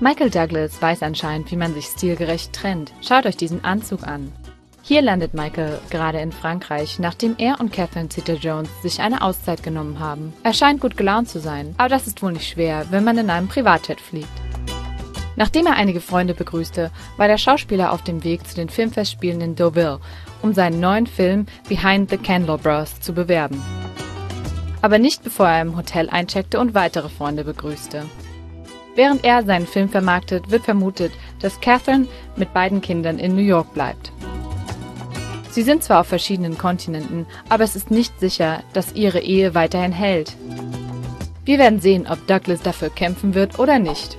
Michael Douglas weiß anscheinend, wie man sich stilgerecht trennt. Schaut euch diesen Anzug an. Hier landet Michael gerade in Frankreich, nachdem er und Catherine Zeta-Jones sich eine Auszeit genommen haben. Er scheint gut gelaunt zu sein, aber das ist wohl nicht schwer, wenn man in einem Privatjet fliegt. Nachdem er einige Freunde begrüßte, war der Schauspieler auf dem Weg zu den Filmfestspielen in Deauville, um seinen neuen Film Behind the Candle Bros zu bewerben. Aber nicht bevor er im Hotel eincheckte und weitere Freunde begrüßte. Während er seinen Film vermarktet, wird vermutet, dass Catherine mit beiden Kindern in New York bleibt. Sie sind zwar auf verschiedenen Kontinenten, aber es ist nicht sicher, dass ihre Ehe weiterhin hält. Wir werden sehen, ob Douglas dafür kämpfen wird oder nicht.